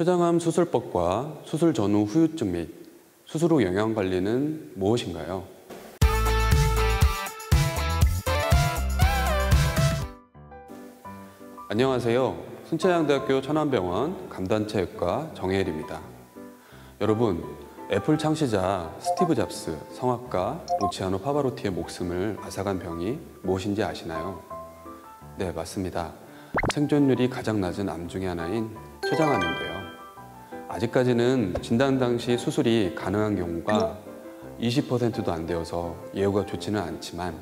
췌장암 수술법과 수술 전후 후유증 및 수술 후 영양 관리는 무엇인가요? 안녕하세요. 순천향대학교 천안병원 간담췌외과 정해일입니다. 여러분, 애플 창시자 스티브 잡스, 성악가 루치아노 파바로티의 목숨을 앗아간 병이 무엇인지 아시나요? 네, 맞습니다. 생존율이 가장 낮은 암 중의 하나인 췌장암인데요. 아직까지는 진단 당시 수술이 가능한 경우가 20%도 안 되어서 예후가 좋지는 않지만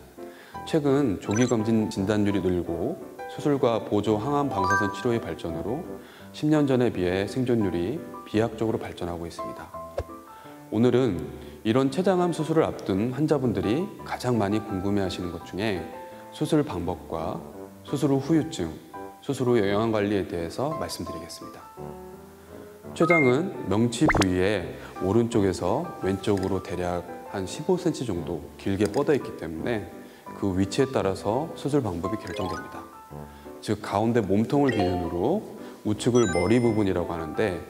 최근 조기 검진 진단율이 늘고 수술과 보조 항암 방사선 치료의 발전으로 10년 전에 비해 생존율이 비약적으로 발전하고 있습니다. 오늘은 이런 췌장암 수술을 앞둔 환자분들이 가장 많이 궁금해하시는 것 중에 수술 방법과 수술 후 후유증, 수술 후 영양 관리에 대해서 말씀드리겠습니다. 췌장은 명치 부위의 오른쪽에서 왼쪽으로 대략 한 15cm 정도 길게 뻗어 있기 때문에 그 위치에 따라서 수술 방법이 결정됩니다. 즉 가운데 몸통을 기준으로 우측을 머리 부분이라고 하는데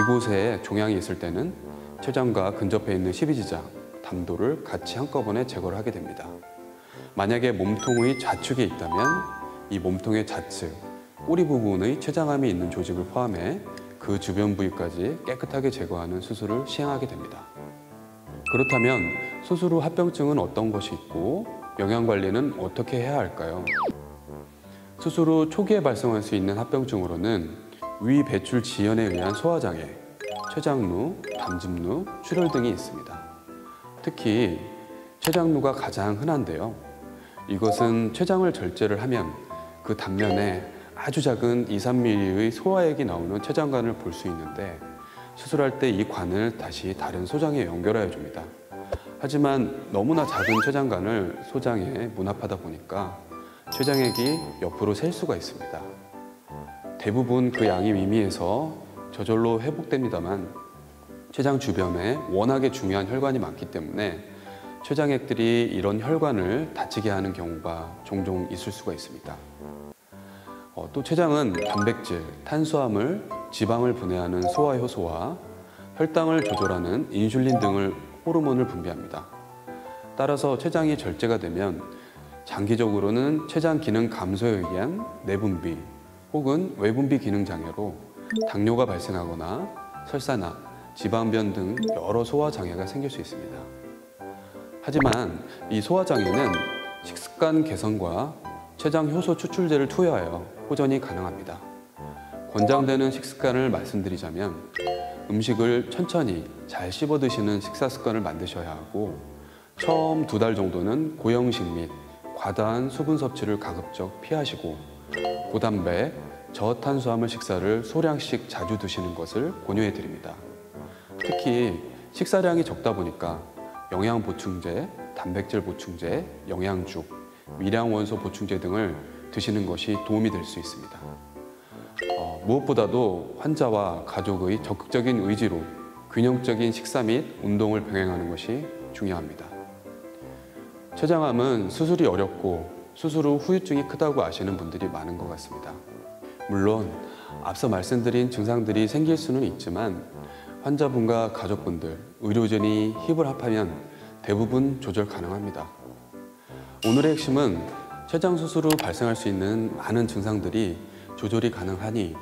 이곳에 종양이 있을 때는 췌장과 근접해 있는 12지장, 담도를 같이 한꺼번에 제거를 하게 됩니다. 만약에 몸통의 좌측에 있다면 이 몸통의 좌측, 꼬리 부분의 췌장암이 있는 조직을 포함해 그 주변 부위까지 깨끗하게 제거하는 수술을 시행하게 됩니다. 그렇다면 수술 후 합병증은 어떤 것이 있고 영양 관리는 어떻게 해야 할까요? 수술 후 초기에 발생할 수 있는 합병증으로는 위 배출 지연에 의한 소화장애, 췌장루, 담즙루, 출혈 등이 있습니다. 특히 췌장루가 가장 흔한데요. 이것은 췌장을 절제를 하면 그 단면에 아주 작은 2, 3mm의 소화액이 나오는 췌장관을 볼 수 있는데 수술할 때 이 관을 다시 다른 소장에 연결하여 줍니다. 하지만 너무나 작은 췌장관을 소장에 문합하다 보니까 췌장액이 옆으로 셀 수가 있습니다. 대부분 그 양이 미미해서 저절로 회복됩니다만 췌장 주변에 워낙에 중요한 혈관이 많기 때문에 췌장액들이 이런 혈관을 다치게 하는 경우가 종종 있을 수가 있습니다. 어, 또 췌장은 단백질, 탄수화물, 지방을 분해하는 소화 효소와 혈당을 조절하는 인슐린 등을 호르몬을 분비합니다. 따라서 췌장이 절제가 되면 장기적으로는 췌장 기능 감소에 의한 내분비 혹은 외분비 기능 장애로 당뇨가 발생하거나 설사나 지방변 등 여러 소화 장애가 생길 수 있습니다. 하지만 이 소화 장애는 식습관 개선과 췌장 효소 추출제를 투여하여 호전이 가능합니다. 권장되는 식습관을 말씀드리자면 음식을 천천히 잘 씹어 드시는 식사 습관을 만드셔야 하고 처음 두 달 정도는 고형식 및 과다한 수분 섭취를 가급적 피하시고 고단백, 저탄수화물 식사를 소량씩 자주 드시는 것을 권유해 드립니다. 특히 식사량이 적다 보니까 영양 보충제, 단백질 보충제, 영양죽, 미량 원소 보충제 등을 드시는 것이 도움이 될 수 있습니다. 어, 무엇보다도 환자와 가족의 적극적인 의지로 균형적인 식사 및 운동을 병행하는 것이 중요합니다. 췌장암은 수술이 어렵고 수술 후 후유증이 크다고 아시는 분들이 많은 것 같습니다. 물론 앞서 말씀드린 증상들이 생길 수는 있지만 환자분과 가족분들, 의료진이 힙을 합하면 대부분 조절 가능합니다. 오늘의 핵심은 췌장 수술 후 발생할 수 있는 많은 증상들이 조절이 가능하니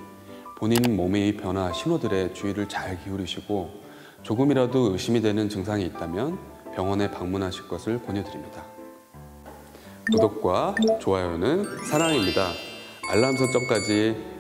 본인 몸의 변화 신호들에 주의를 잘 기울이시고 조금이라도 의심이 되는 증상이 있다면 병원에 방문하실 것을 권유드립니다. 구독과 좋아요는 사랑입니다. 알람 설정까지